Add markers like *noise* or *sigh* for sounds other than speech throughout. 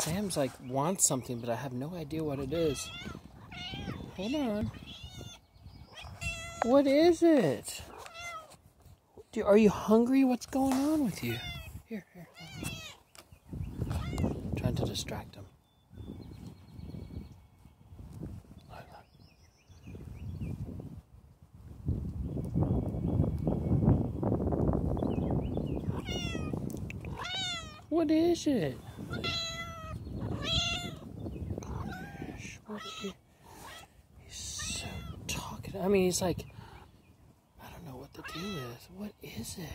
Sam's like wants something, but I have no idea what it is. Hold on. What is it? Do, are you hungry? What's going on with you? Here, here. trying to distract him. What is it? He's so talkative. I mean, he's like, I don't know what the deal is. What is it?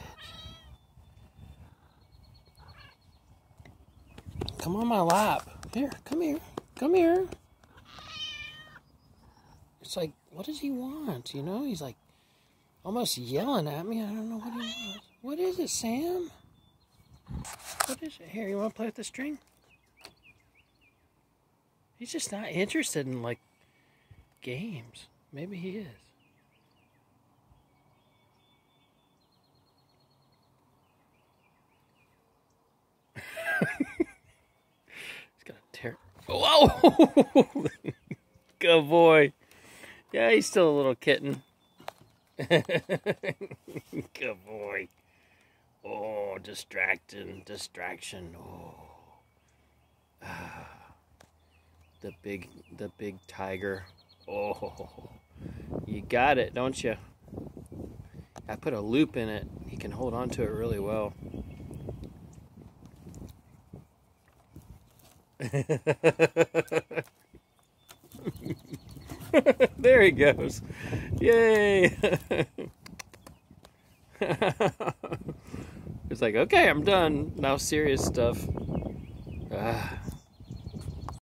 Come on my lap. Here, come here. Come here. It's like, what does he want? You know, he's like almost yelling at me. I don't know what he wants. What is it, Sam? What is it? Here, you want to play with the string? He's just not interested in, like, games. Maybe he is. *laughs* He's got a tear. Whoa! *laughs* Good boy. Yeah, he's still a little kitten. *laughs* Good boy. Oh, distracting, distraction. Oh. Ah. The big, the big tiger. Oh, you got it, don't you? I put a loop in it. He can hold on to it really well. *laughs* there he goes. Yay. *laughs* it's like, okay, I'm done. Now serious stuff. Ah.